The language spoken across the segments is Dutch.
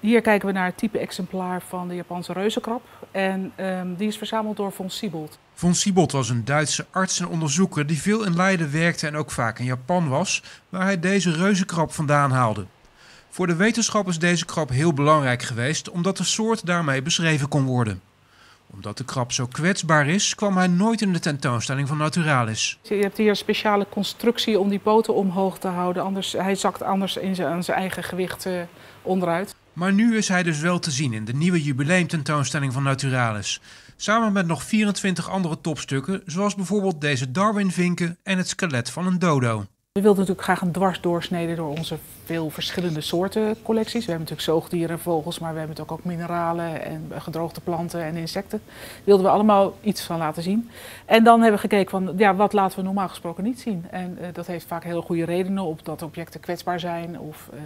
Hier kijken we naar het type exemplaar van de Japanse reuzenkrab. En um, die is verzameld door von Siebold. Von Siebold was een Duitse arts en onderzoeker die veel in Leiden werkte en ook vaak in Japan was, waar hij deze reuzenkrab vandaan haalde. Voor de wetenschap is deze krab heel belangrijk geweest, omdat de soort daarmee beschreven kon worden omdat de krab zo kwetsbaar is, kwam hij nooit in de tentoonstelling van Naturalis. Je hebt hier een speciale constructie om die poten omhoog te houden. Anders, hij zakt anders in zijn, zijn eigen gewicht uh, onderuit. Maar nu is hij dus wel te zien in de nieuwe jubileumtentoonstelling van Naturalis. Samen met nog 24 andere topstukken, zoals bijvoorbeeld deze Darwin-vinken en het skelet van een dodo. We wilden natuurlijk graag een dwarsdoorsnede door onze veel verschillende soorten collecties. We hebben natuurlijk zoogdieren en vogels, maar we hebben ook, ook mineralen en gedroogde planten en insecten. Daar wilden we allemaal iets van laten zien. En dan hebben we gekeken van, ja, wat laten we normaal gesproken niet zien? En uh, dat heeft vaak hele goede redenen, op dat objecten kwetsbaar zijn of uh,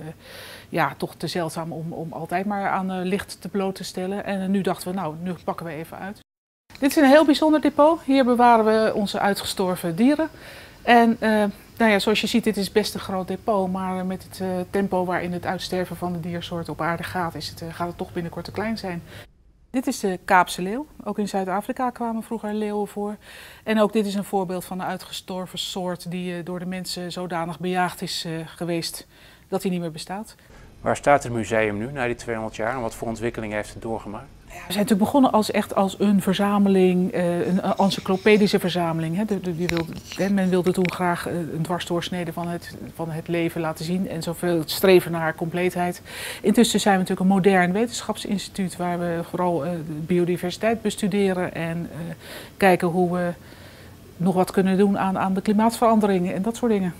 ja, toch te zeldzaam om, om altijd maar aan uh, licht te bloot te stellen. En nu dachten we, nou, nu pakken we even uit. Dit is een heel bijzonder depot. Hier bewaren we onze uitgestorven dieren. En nou ja, zoals je ziet, dit is best een groot depot, maar met het uh, tempo waarin het uitsterven van de diersoort op aarde gaat, is het, uh, gaat het toch binnenkort te klein zijn. Dit is de Kaapse leeuw. Ook in Zuid-Afrika kwamen vroeger leeuwen voor. En ook dit is een voorbeeld van een uitgestorven soort die door de mensen zodanig bejaagd is geweest dat hij niet meer bestaat. Waar staat het museum nu na die 200 jaar en wat voor ontwikkeling heeft het doorgemaakt? We zijn natuurlijk begonnen als echt als een verzameling, uh, een encyclopedische verzameling. Hè. De, de, wilde, men wilde toen graag uh, een dwarsdoorsnede van het, van het leven laten zien en zoveel streven naar compleetheid. Intussen zijn we natuurlijk een modern wetenschapsinstituut waar we vooral de biodiversiteit bestuderen en kijken hoe we nog wat kunnen doen aan, aan de klimaatverandering en dat soort dingen.